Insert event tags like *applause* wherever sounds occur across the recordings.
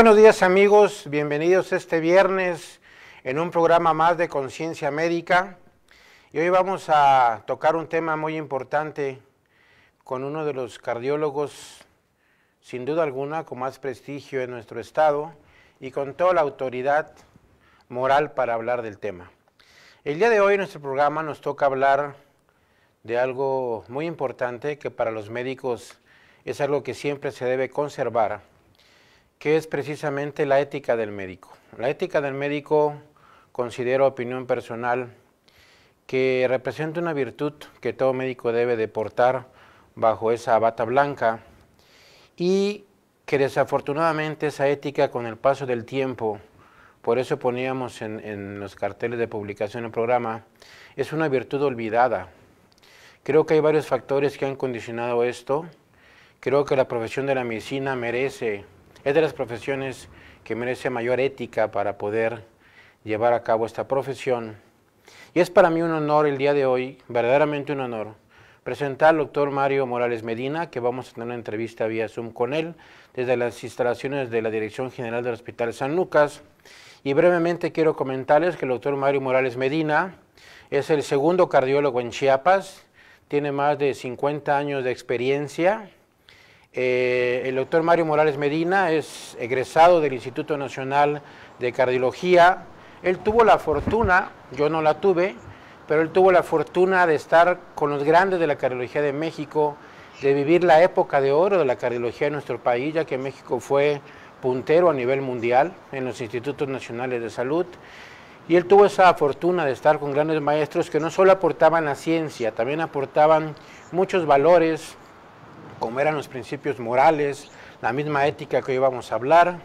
Buenos días amigos, bienvenidos este viernes en un programa más de Conciencia Médica. Y hoy vamos a tocar un tema muy importante con uno de los cardiólogos, sin duda alguna, con más prestigio en nuestro estado y con toda la autoridad moral para hablar del tema. El día de hoy en nuestro programa nos toca hablar de algo muy importante que para los médicos es algo que siempre se debe conservar que es precisamente la ética del médico. La ética del médico, considero opinión personal, que representa una virtud que todo médico debe de portar bajo esa bata blanca y que desafortunadamente esa ética con el paso del tiempo, por eso poníamos en, en los carteles de publicación el programa, es una virtud olvidada. Creo que hay varios factores que han condicionado esto. Creo que la profesión de la medicina merece es de las profesiones que merece mayor ética para poder llevar a cabo esta profesión. Y es para mí un honor el día de hoy, verdaderamente un honor, presentar al doctor Mario Morales Medina, que vamos a tener una entrevista vía Zoom con él, desde las instalaciones de la Dirección General del Hospital San Lucas. Y brevemente quiero comentarles que el doctor Mario Morales Medina es el segundo cardiólogo en Chiapas, tiene más de 50 años de experiencia, eh, el doctor Mario Morales Medina es egresado del Instituto Nacional de Cardiología. Él tuvo la fortuna, yo no la tuve, pero él tuvo la fortuna de estar con los grandes de la cardiología de México, de vivir la época de oro de la cardiología en nuestro país, ya que México fue puntero a nivel mundial en los institutos nacionales de salud. Y él tuvo esa fortuna de estar con grandes maestros que no solo aportaban la ciencia, también aportaban muchos valores, como eran los principios morales, la misma ética que hoy vamos a hablar.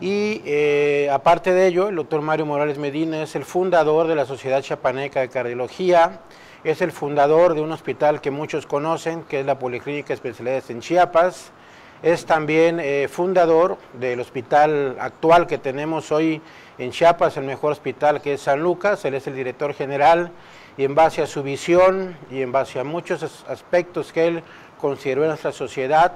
Y eh, aparte de ello, el doctor Mario Morales Medina es el fundador de la Sociedad Chapaneca de Cardiología, es el fundador de un hospital que muchos conocen, que es la Policlínica Especialidades en Chiapas, es también eh, fundador del hospital actual que tenemos hoy en Chiapas, el mejor hospital que es San Lucas, él es el director general y en base a su visión y en base a muchos aspectos que él consideró nuestra sociedad,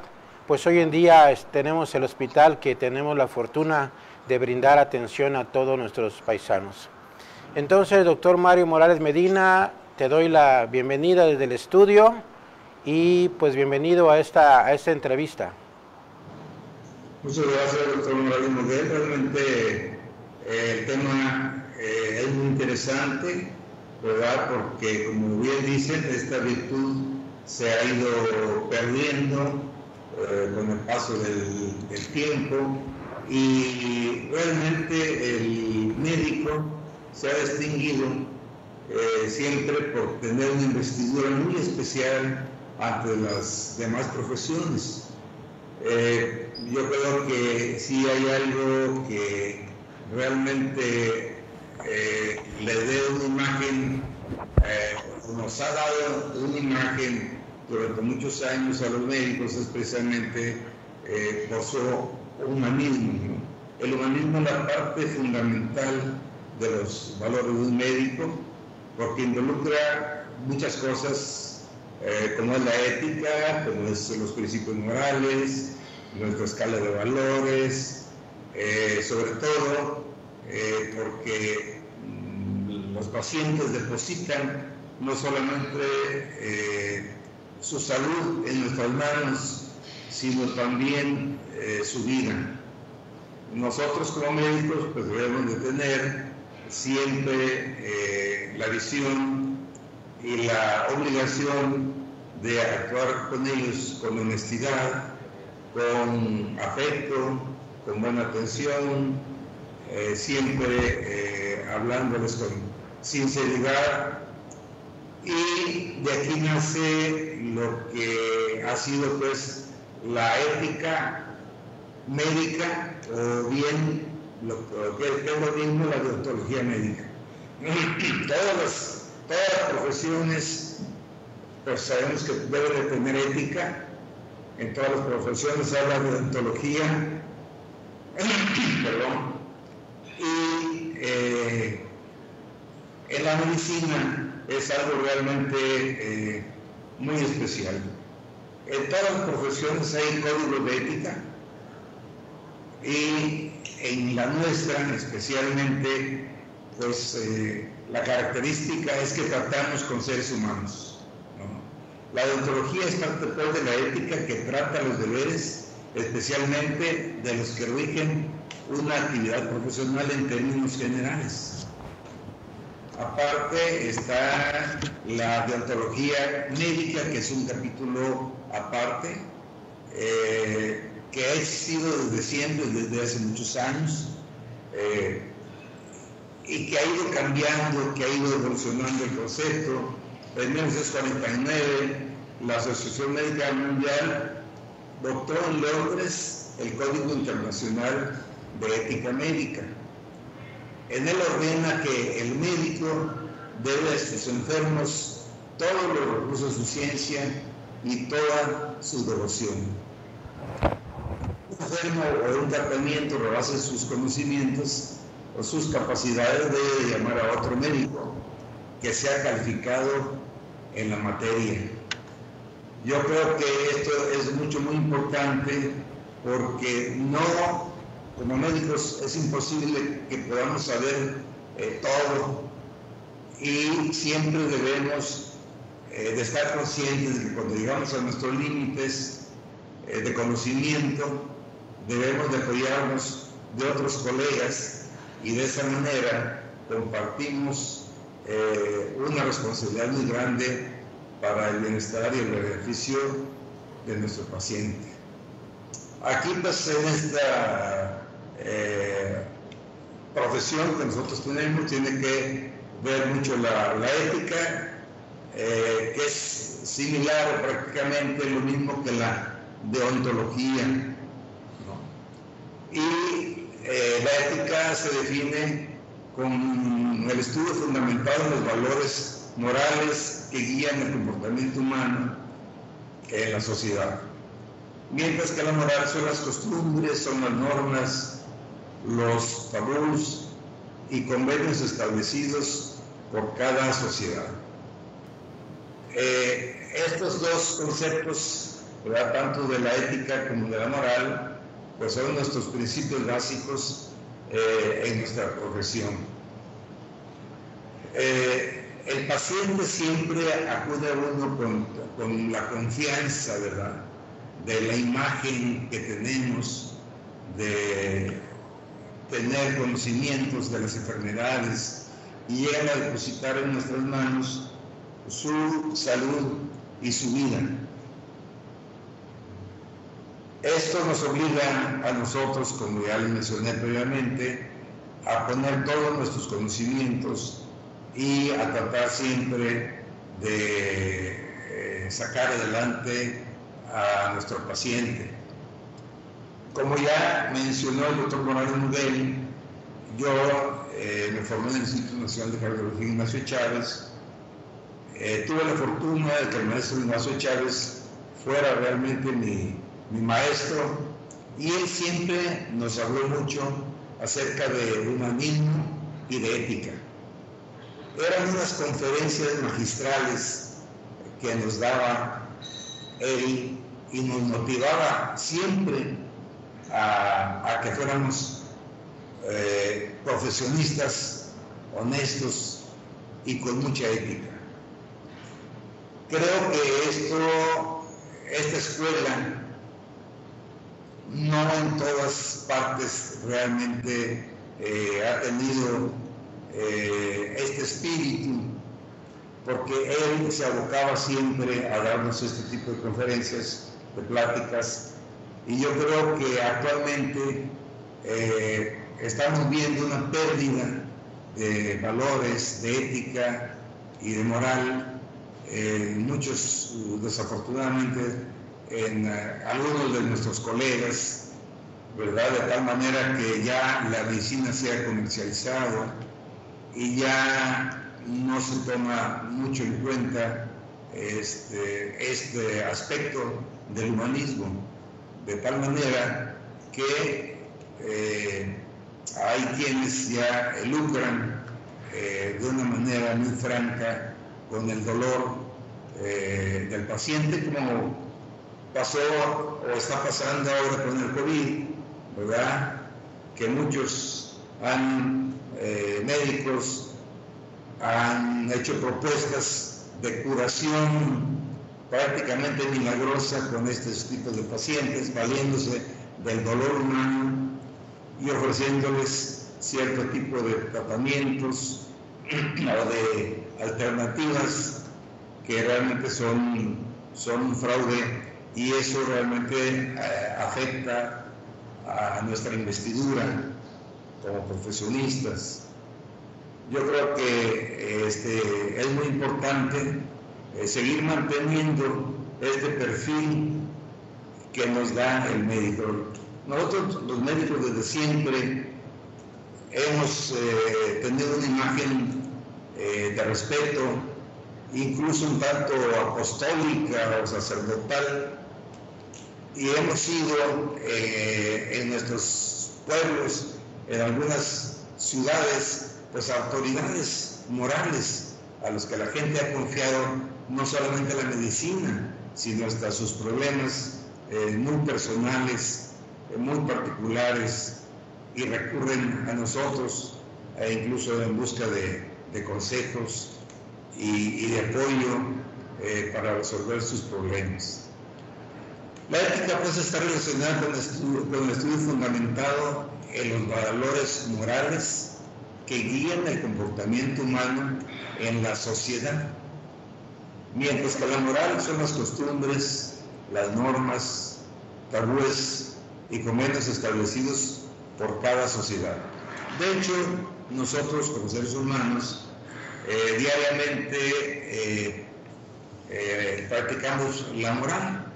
pues hoy en día tenemos el hospital que tenemos la fortuna de brindar atención a todos nuestros paisanos. Entonces, doctor Mario Morales Medina, te doy la bienvenida desde el estudio y pues bienvenido a esta, a esta entrevista. Muchas gracias, doctor Morales Medina. Realmente eh, el tema eh, es muy interesante, ¿verdad? Porque, como bien dicen, esta virtud se ha ido perdiendo eh, con el paso del, tiempo y realmente el médico se ha distinguido eh, siempre por tener una investidura muy especial ante las demás profesiones. Eh, yo creo que sí hay algo que realmente le dé una imagen nos ha dado una imagen durante muchos años a los médicos es precisamente eh, por su humanismo. El humanismo es la parte fundamental de los valores de un médico porque involucra muchas cosas eh, como es la ética, como son los principios morales, nuestra escala de valores, eh, sobre todo porque mm, los pacientes depositan no solamente eh, su salud en nuestras manos, sino también eh, su vida. Nosotros como médicos pues debemos de tener siempre eh, la visión y la obligación de actuar con ellos con honestidad, con afecto, con buena atención, siempre hablándoles con sinceridad y de aquí nace lo que ha sido pues la ética médica o bien lo, que es lo mismo la deontología médica. *clears throat* todas, las, todas las profesiones pues sabemos que deben de tener ética, en todas las profesiones habla de deontología, *clears throat* perdón, y eh, en la medicina es algo realmente eh, muy especial. En todas las profesiones hay códigos de ética. y en la nuestra especialmente, pues eh, la característica es que tratamos con seres humanos. La deontología es parte de la ética que trata los deberes, especialmente de los que rigen una actividad profesional en términos generales. Aparte está la deontología médica, que es un capítulo aparte, eh, que ha existido desde siempre, desde hace muchos años, eh, y que ha ido cambiando, que ha ido evolucionando el concepto. En 1949, la Asociación Médica Mundial votó en Londres el Código Internacional de Ética Médica. En él ordena que el médico debe a sus enfermos todos los recursos de su ciencia y toda su devoción. Un enfermo o un tratamiento rebase sus conocimientos o sus capacidades debe llamar a otro médico que sea calificado en la materia. Yo creo que esto es mucho, muy importante porque no, como médicos, es imposible que podamos saber eh, todo y siempre debemos eh, de estar conscientes de que cuando llegamos a nuestros límites eh, de conocimiento, debemos de apoyarnos de otros colegas y de esa manera compartimos una responsabilidad muy grande para el bienestar y el beneficio de nuestro paciente. Aquí pues en esta eh, profesión que nosotros tenemos tiene que ver mucho la, ética, eh, es similar prácticamente lo mismo que la deontología. Y eh, la ética se define con el estudio fundamentado en los valores morales que guían el comportamiento humano en la sociedad. Mientras que la moral son las costumbres, son las normas, los tabús y convenios establecidos por cada sociedad. Eh, estos dos conceptos, tanto de la ética como de la moral, pues son nuestros principios básicos eh, en nuestra profesión. Eh, el paciente siempre acude a uno con, la confianza, ¿verdad? De la imagen que tenemos, de tener conocimientos de las enfermedades y llegan a depositar en nuestras manos su salud y su vida. Esto nos obliga a nosotros, como ya les mencioné previamente, a poner todos nuestros conocimientos y a tratar siempre de eh, sacar adelante a nuestro paciente. Como ya mencionó el doctor Morales Mudel, yo eh, me formé en el Instituto Nacional de Cardiología Ignacio Chávez. Eh, tuve la fortuna de que el maestro Ignacio Chávez fuera realmente mi, mi maestro y él siempre nos habló mucho acerca de humanismo y de ética eran unas conferencias magistrales que nos daba él y nos motivaba siempre a, que fuéramos eh, profesionistas honestos y con mucha ética. Creo que esto, esta escuela, no en todas partes realmente eh, ha tenido eh, este espíritu, porque él se abocaba siempre a darnos este tipo de conferencias, de pláticas, y yo creo que actualmente eh, estamos viendo una pérdida de valores, de ética y de moral, eh, muchos desafortunadamente en algunos de nuestros colegas, ¿verdad? De tal manera que ya la medicina se ha comercializado, y ya no se toma mucho en cuenta este, este aspecto del humanismo, de tal manera que eh, hay quienes ya lucran eh, de una manera muy franca con el dolor eh, del paciente, como pasó o está pasando ahora con el COVID, ¿verdad? que muchos han, eh, médicos han hecho propuestas de curación prácticamente milagrosa con estos tipos de pacientes, valiéndose del dolor humano y ofreciéndoles cierto tipo de tratamientos *clears throat* o de alternativas que realmente son, son un fraude y eso realmente eh, afecta a nuestra investidura como profesionistas. Yo creo que este, es muy importante eh, seguir manteniendo este perfil que nos da el médico. Nosotros los médicos desde siempre hemos eh, tenido una imagen de respeto, incluso un tanto apostólica o sacerdotal, y hemos sido eh, en nuestros pueblos, en algunas ciudades, pues autoridades morales a los que la gente ha confiado no solamente la medicina, sino hasta sus problemas eh, muy personales, eh, muy particulares, y recurren a nosotros, e incluso en busca de, consejos y, de apoyo para resolver sus problemas. La ética pues está relacionada con el, estudio, fundamentado en los valores morales que guían el comportamiento humano en la sociedad, mientras que la moral son las costumbres, las normas, tabúes y convenios establecidos por cada sociedad. De hecho, nosotros como seres humanos eh, diariamente eh, eh, practicamos la moral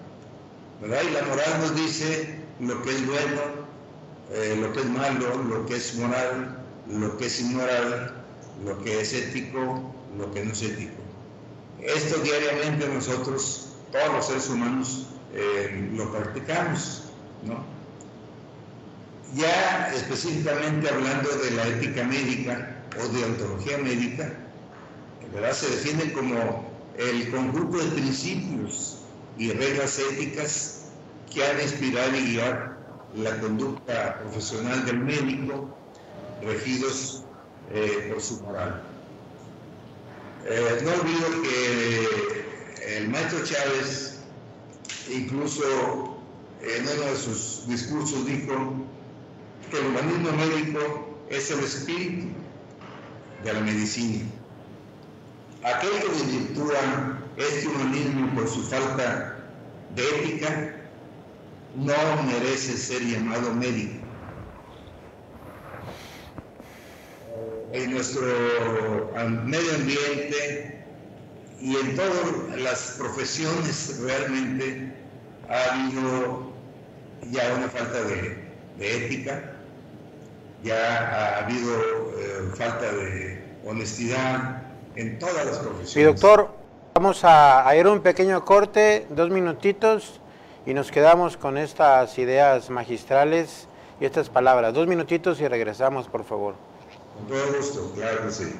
¿verdad? Y la moral nos dice lo que es bueno, lo que es malo, lo que es moral, lo que es inmoral, lo que es ético, lo que no es ético. Esto diariamente nosotros, todos los seres humanos, eh, lo practicamos, ¿no? Ya específicamente hablando de la ética médica o de ontología médica, ¿verdad? se define como el conjunto de principios y reglas éticas que han inspirado y guiar la conducta profesional del médico, regidos eh, por su moral. Eh, no olvido que el maestro Chávez, incluso en uno de sus discursos, dijo que el humanismo médico es el espíritu de la medicina. Aquel que desvirtúa este humanismo por su falta de ética no merece ser llamado médico. En nuestro medio ambiente y en todas las profesiones realmente ha habido ya una falta de, ética, ya ha habido eh, falta de honestidad en todas las profesiones. Sí, doctor, Vamos a, ir a un pequeño corte, dos minutitos, y nos quedamos con estas ideas magistrales y estas palabras. Dos minutitos y regresamos, por favor. Con todo gusto, claro que sí.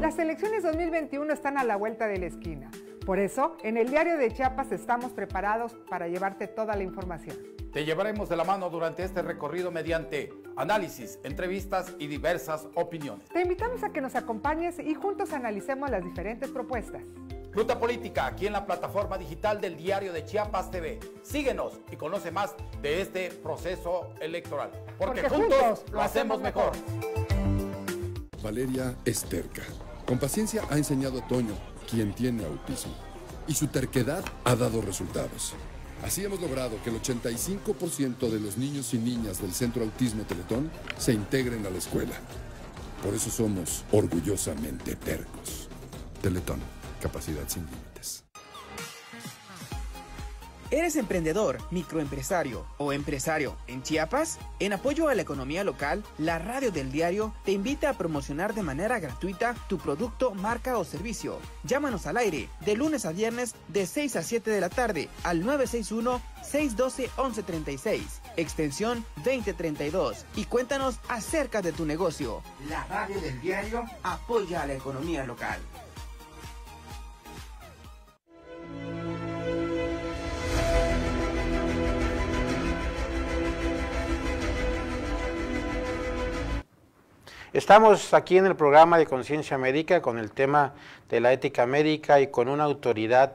Las elecciones 2021 están a la vuelta de la esquina. Por eso, en el diario de Chiapas estamos preparados para llevarte toda la información. Te llevaremos de la mano durante este recorrido mediante análisis, entrevistas y diversas opiniones. Te invitamos a que nos acompañes y juntos analicemos las diferentes propuestas. Ruta Política, aquí en la plataforma digital del diario de Chiapas TV. Síguenos y conoce más de este proceso electoral. Porque, juntos, lo hacemos mejor. Valeria Esterca. Con paciencia ha enseñado a Toño quien tiene autismo. Y su terquedad ha dado resultados. Así hemos logrado que el 85% de los niños y niñas del Centro Autismo Teletón se integren a la escuela. Por eso somos orgullosamente tercos. Teletón, capacidad sin límites. ¿Eres emprendedor, microempresario o empresario en Chiapas? En apoyo a la economía local, la radio del diario te invita a promocionar de manera gratuita tu producto, marca o servicio. Llámanos al aire de lunes a viernes de 6 a 7 de la tarde al 961-612-1136 extensión 2032 y cuéntanos acerca de tu negocio. La radio del diario apoya a la economía local. Estamos aquí en el programa de Conciencia Médica con el tema de la ética médica y con una autoridad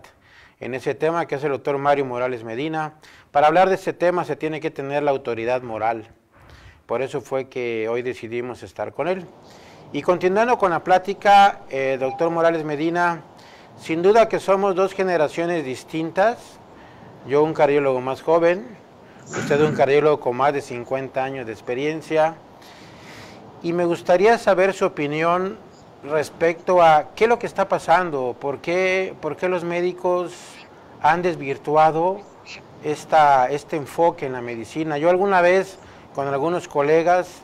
en ese tema que es el doctor Mario Morales Medina. Para hablar de este tema se tiene que tener la autoridad moral. Por eso fue que hoy decidimos estar con él. Y continuando con la plática, eh, doctor Morales Medina, sin duda que somos dos generaciones distintas. Yo un cardiólogo más joven, usted un cardiólogo con más de 50 años de experiencia y me gustaría saber su opinión respecto a qué es lo que está pasando, por qué, por qué los médicos han desvirtuado esta, este enfoque en la medicina. Yo alguna vez con algunos colegas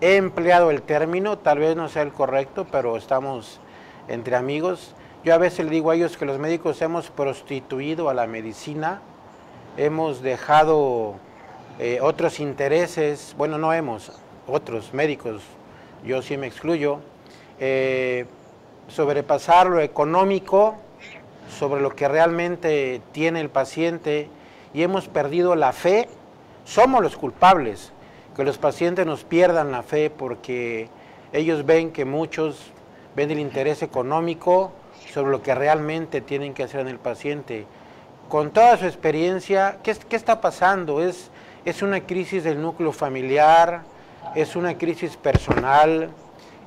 he empleado el término, tal vez no sea el correcto, pero estamos entre amigos. Yo a veces le digo a ellos que los médicos hemos prostituido a la medicina, hemos dejado eh, otros intereses, bueno, no hemos, otros médicos yo sí me excluyo, eh, sobrepasar lo económico sobre lo que realmente tiene el paciente y hemos perdido la fe, somos los culpables, que los pacientes nos pierdan la fe porque ellos ven que muchos ven el interés económico sobre lo que realmente tienen que hacer en el paciente. Con toda su experiencia, ¿qué, qué está pasando? ¿Es, ¿Es una crisis del núcleo familiar? Es una crisis personal,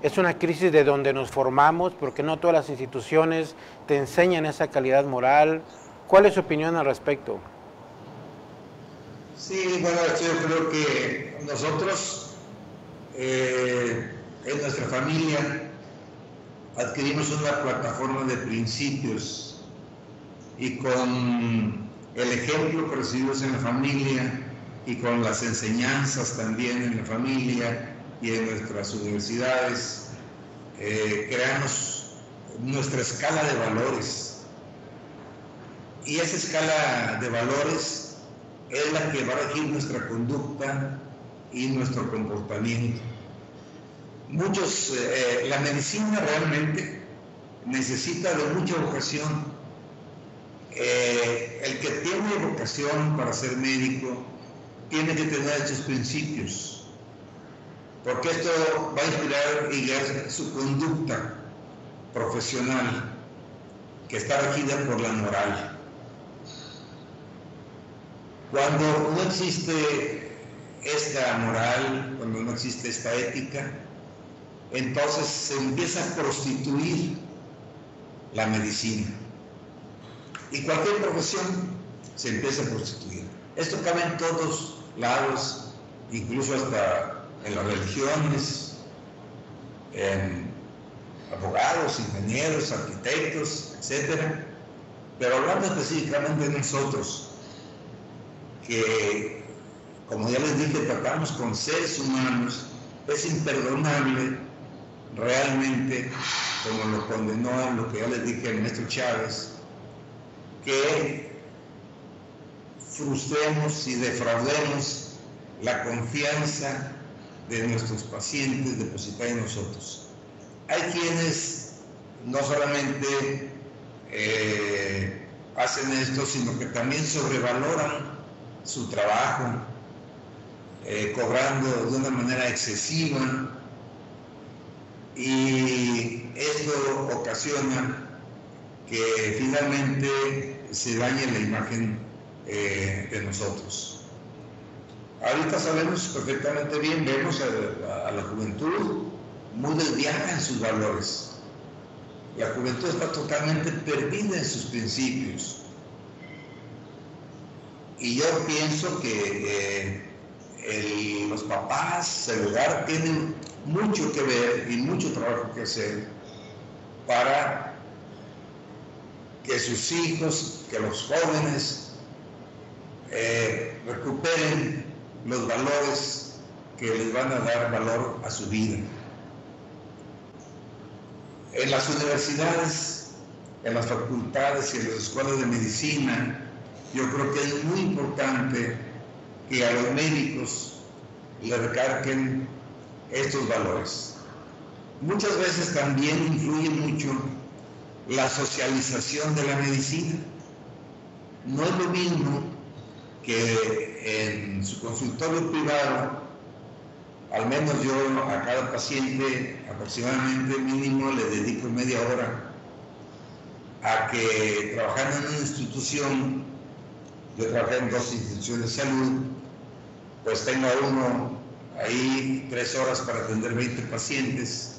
es una crisis de donde nos formamos, porque no todas las instituciones te enseñan esa calidad moral. ¿Cuál es su opinión al respecto? Sí, bueno, yo creo que nosotros eh, en nuestra familia adquirimos una plataforma de principios y con el ejemplo que recibimos en la familia, y con las enseñanzas también en la familia y en nuestras universidades, eh, creamos nuestra escala de valores. Y esa escala de valores es la que va a regir nuestra conducta y nuestro comportamiento. Muchos, eh, la medicina realmente necesita de mucha vocación. Eh, el que tiene vocación para ser médico, tiene que tener estos principios, porque esto va a inspirar y guiar su conducta profesional, que está regida por la moral. Cuando no existe esta moral, cuando no existe esta ética, entonces se empieza a prostituir la medicina. Y cualquier profesión se empieza a prostituir. Esto cabe en todos lados, incluso hasta en las religiones, en abogados, ingenieros, arquitectos, etc. Pero hablando específicamente de nosotros, que como ya les dije, tratamos con seres humanos, es imperdonable realmente, como lo condenó lo que ya les dije el maestro Chávez, que frustremos y defraudemos la confianza de nuestros pacientes depositada en nosotros. Hay quienes no solamente eh, hacen esto, sino que también sobrevaloran su trabajo, eh, cobrando de una manera excesiva y esto ocasiona que finalmente se dañe la imagen eh, de nosotros. Ahorita sabemos perfectamente bien, vemos a, la juventud muy desviada en sus valores. La juventud está totalmente perdida en sus principios. Y yo pienso que eh, los papás, el hogar, tienen mucho que ver y mucho trabajo que hacer para que sus hijos, que los jóvenes eh, recuperen los valores que les van a dar valor a su vida. En las universidades, en las facultades y en las escuelas de medicina, yo creo que es muy importante que a los médicos le recarguen estos valores. Muchas veces también influye mucho la socialización de la medicina. No es lo mismo que en su consultorio privado, al menos yo a cada paciente aproximadamente mínimo le dedico media hora a que trabajando en una institución, yo trabajé en dos instituciones de salud, pues tenga uno ahí tres horas para atender 20 pacientes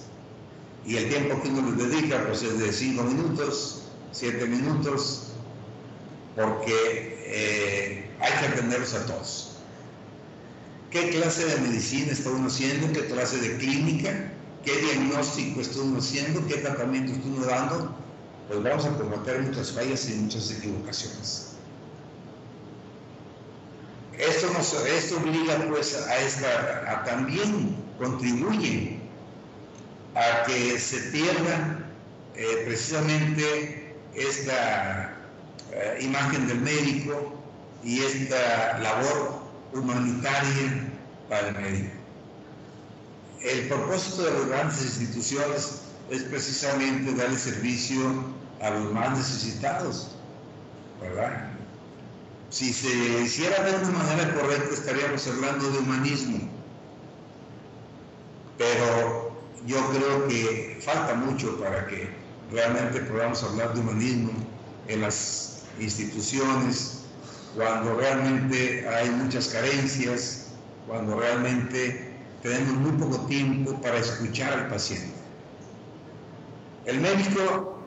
y el tiempo que uno les dedica pues es de 5 minutos, 7 minutos, porque eh, hay que atenderlos a todos. ¿Qué clase de medicina está uno haciendo? ¿Qué clase de clínica? ¿Qué diagnóstico está uno haciendo? ¿Qué tratamiento está uno dando? Pues vamos a cometer muchas fallas y muchas equivocaciones. Esto, nos, esto obliga pues a, esta, a también contribuye a que se pierda eh, precisamente esta eh, imagen del médico y esta labor humanitaria para el médico. El propósito de las grandes instituciones es precisamente darle servicio a los más necesitados, ¿verdad? Si se hiciera de una manera correcta estaríamos hablando de humanismo, pero yo creo que falta mucho para que realmente podamos hablar de humanismo en las instituciones, cuando realmente hay muchas carencias, cuando realmente tenemos muy poco tiempo para escuchar al paciente. El médico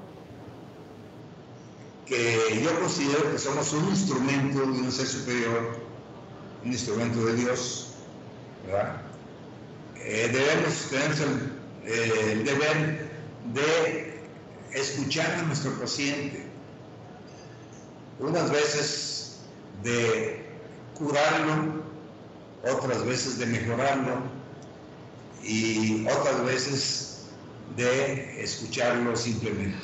que yo considero que somos un instrumento de un ser superior, un instrumento de Dios, ¿verdad? Eh, debemos tener el, eh, el, deber de escuchar a nuestro paciente, unas veces de curarlo, otras veces de mejorarlo y otras veces de escucharlo simplemente.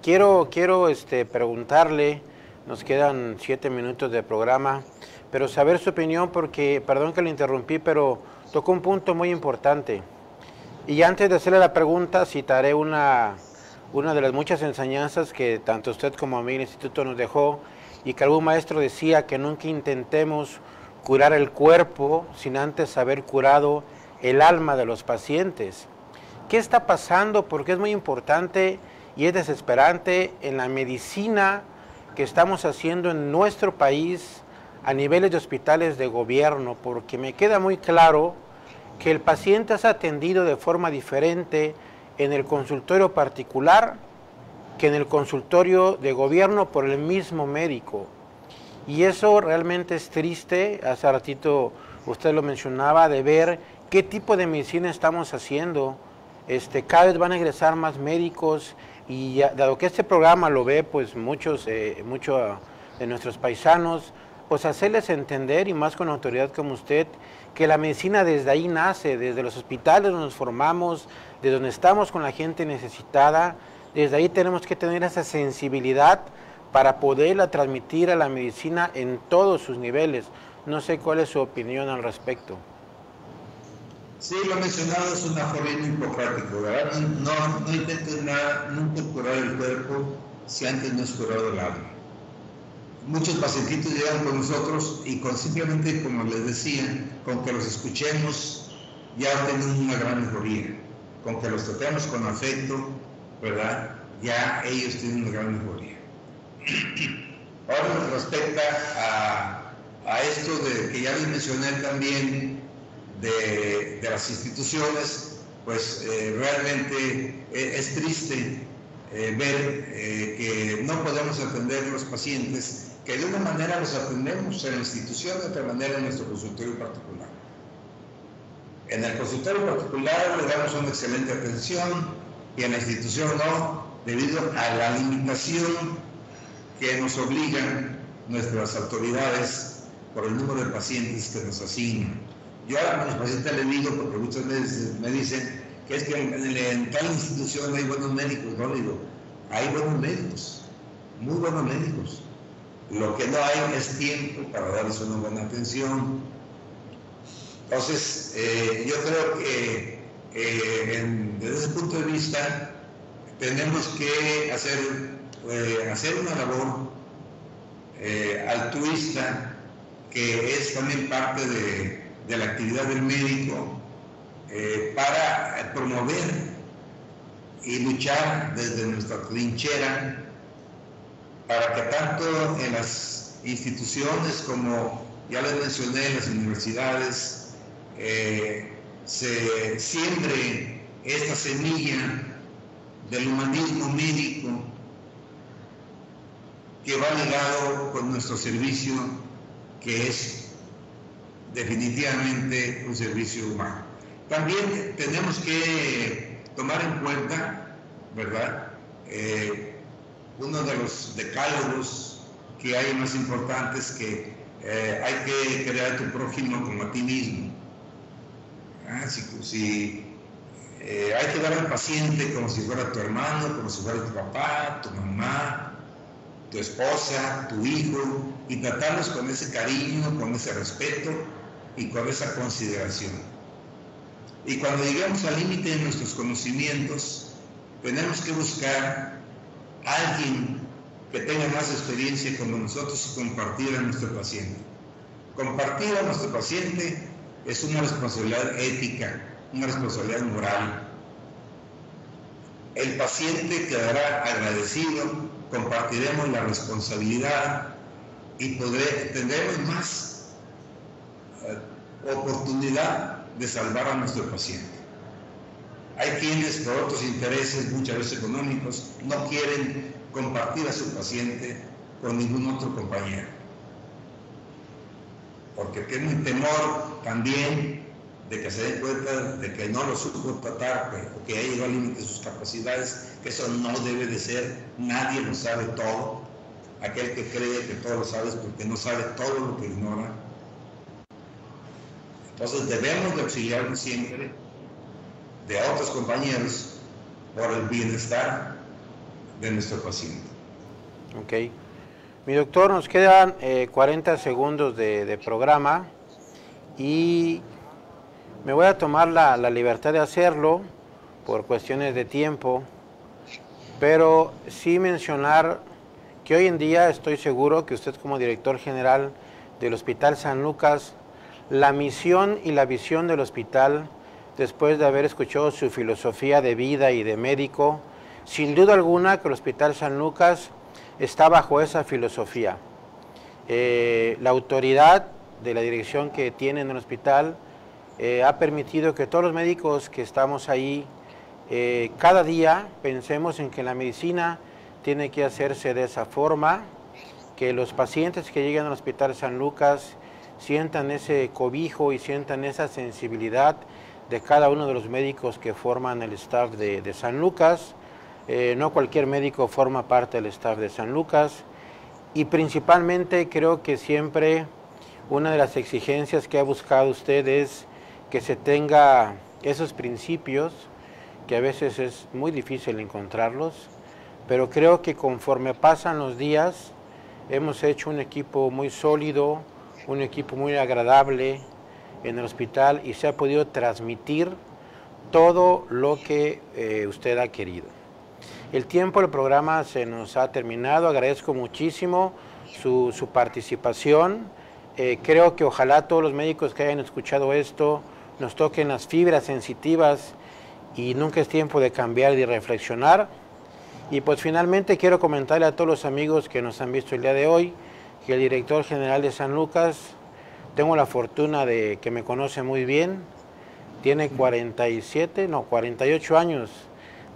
Quiero, quiero este, preguntarle, nos quedan siete minutos de programa, pero saber su opinión porque, perdón que le interrumpí, pero tocó un punto muy importante. Y antes de hacerle la pregunta, citaré una, una de las muchas enseñanzas que tanto usted como a mí el instituto nos dejó y que algún maestro decía que nunca intentemos curar el cuerpo sin antes haber curado el alma de los pacientes. ¿Qué está pasando? Porque es muy importante y es desesperante en la medicina que estamos haciendo en nuestro país a niveles de hospitales de gobierno, porque me queda muy claro que el paciente es atendido de forma diferente en el consultorio particular que en el consultorio de gobierno por el mismo médico. Y eso realmente es triste, hace ratito usted lo mencionaba, de ver qué tipo de medicina estamos haciendo este, cada vez van a ingresar más médicos y dado que este programa lo ve pues muchos, eh, muchos de nuestros paisanos, pues hacerles entender y más con autoridad como usted que la medicina desde ahí nace, desde los hospitales donde nos formamos, de donde estamos con la gente necesitada, desde ahí tenemos que tener esa sensibilidad para poderla transmitir a la medicina en todos sus niveles. No sé cuál es su opinión al respecto. Sí, lo mencionado es un aforismo hipocrático. No, no nada, nunca curar el cuerpo si antes no has curado el alma. Muchos pacientitos llegan con nosotros y con simplemente, como les decía, con que los escuchemos, ya tienen una gran mejoría. Con que los tratemos con afecto, ¿verdad? Ya ellos tienen una gran mejoría. *clears throat* Ahora, respecto a, a esto de que ya les mencioné también, de, las instituciones, pues eh, realmente eh, es triste eh, ver que no podemos atender a los pacientes, que de una manera los atendemos en la institución, de otra manera en nuestro consultorio particular. En el consultorio particular le damos una excelente atención y en la institución no, debido a la limitación que nos obligan nuestras autoridades por el número de pacientes que nos asignan. Yo a mis pacientes les digo, porque muchas veces me dicen que es que en, tal institución hay buenos médicos. No, digo, hay buenos médicos, muy buenos médicos, Lo que no hay es tiempo para darles una buena atención. Entonces, eh, yo creo que desde ese punto de vista tenemos que hacer, eh, hacer una labor eh, altruista que es también parte de, de la actividad del médico para promover y luchar desde nuestra trinchera para que tanto en las instituciones como ya les mencioné, en las universidades, eh, se siembre esta semilla del humanismo médico que va ligado con nuestro servicio, que es definitivamente un servicio humano. También tenemos que tomar en cuenta, ¿verdad? Eh, uno de los decálogos que hay más importantes que eh, hay que crear a tu prójimo como a ti mismo. Ah, si, eh, hay que dar al paciente como si fuera tu hermano, como si fuera tu papá, tu mamá, tu esposa, tu hijo, y tratarlos con ese cariño, con ese respeto y con esa consideración. Y cuando lleguemos al límite de nuestros conocimientos, tenemos que buscar alguien que tenga más experiencia como nosotros y compartir a nuestro paciente. Compartir a nuestro paciente es una responsabilidad ética, una responsabilidad moral. El paciente quedará agradecido, compartiremos la responsabilidad y tendremos más eh, oportunidad de salvar a nuestro paciente. Hay quienes por otros intereses, muchas veces económicos, no quieren compartir a su paciente con ningún otro compañero. Porque tienen temor también de que se den cuenta de que no lo supo tratar o que ha llegado al límite de sus capacidades, que eso no debe de ser, nadie lo sabe todo. Aquel que cree que todo lo sabe porque no sabe todo lo que ignora. Entonces debemos de auxiliarnos siempre de otros compañeros por el bienestar de nuestro paciente. Ok. Mi doctor, nos quedan 40 eh, segundos de, programa y me voy a tomar la, la, libertad de hacerlo por cuestiones de tiempo, pero sí mencionar que hoy en día estoy seguro que usted como director general del Hospital San Lucas, la misión y la visión del hospital después de haber escuchado su filosofía de vida y de médico, sin duda alguna que el Hospital San Lucas está bajo esa filosofía. Eh, la autoridad de la dirección que tiene en el hospital eh, ha permitido que todos los médicos que estamos ahí, eh, cada día pensemos en que la medicina tiene que hacerse de esa forma, que los pacientes que llegan al Hospital San Lucas sientan ese cobijo y sientan esa sensibilidad de cada uno de los médicos que forman el staff de, San Lucas. Eh, no cualquier médico forma parte del staff de San Lucas. Y principalmente creo que siempre una de las exigencias que ha buscado usted es que se tenga esos principios, que a veces es muy difícil encontrarlos, pero creo que conforme pasan los días hemos hecho un equipo muy sólido, un equipo muy agradable, en el hospital y se ha podido transmitir todo lo que eh, usted ha querido. El tiempo del programa se nos ha terminado, agradezco muchísimo su, participación. Eh, creo que ojalá todos los médicos que hayan escuchado esto nos toquen las fibras sensitivas y nunca es tiempo de cambiar y reflexionar. Y pues finalmente quiero comentarle a todos los amigos que nos han visto el día de hoy que el director general de San Lucas, tengo la fortuna de que me conoce muy bien. Tiene 47, no, 48 años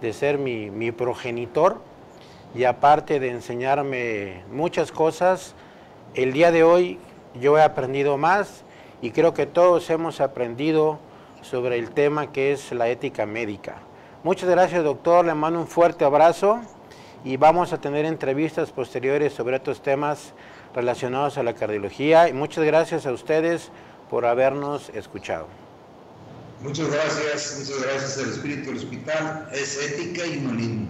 de ser mi, progenitor y aparte de enseñarme muchas cosas, el día de hoy yo he aprendido más y creo que todos hemos aprendido sobre el tema que es la ética médica. Muchas gracias doctor, le mando un fuerte abrazo y vamos a tener entrevistas posteriores sobre estos temas relacionados a la cardiología. Y muchas gracias a ustedes por habernos escuchado. Muchas gracias, muchas gracias al espíritu del hospital. Es ética y humanismo.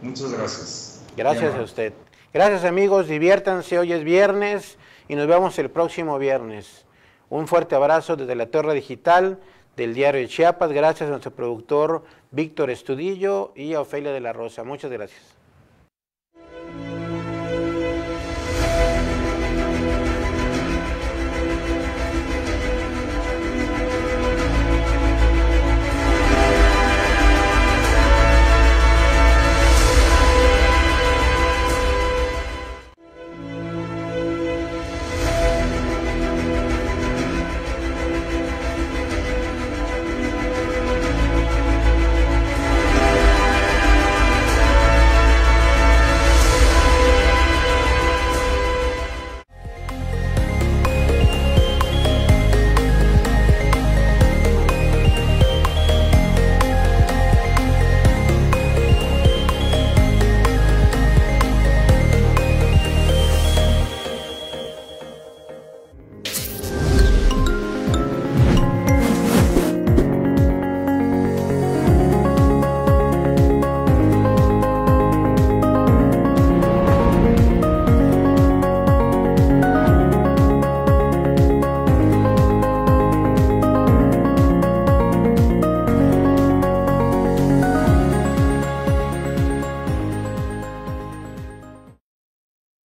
Muchas gracias. Gracias a usted. Gracias amigos, diviértanse, hoy es viernes y nos vemos el próximo viernes. Un fuerte abrazo desde la Torre Digital del Diario de Chiapas. Gracias a nuestro productor Víctor Estudillo y a Ofelia de la Rosa. Muchas gracias.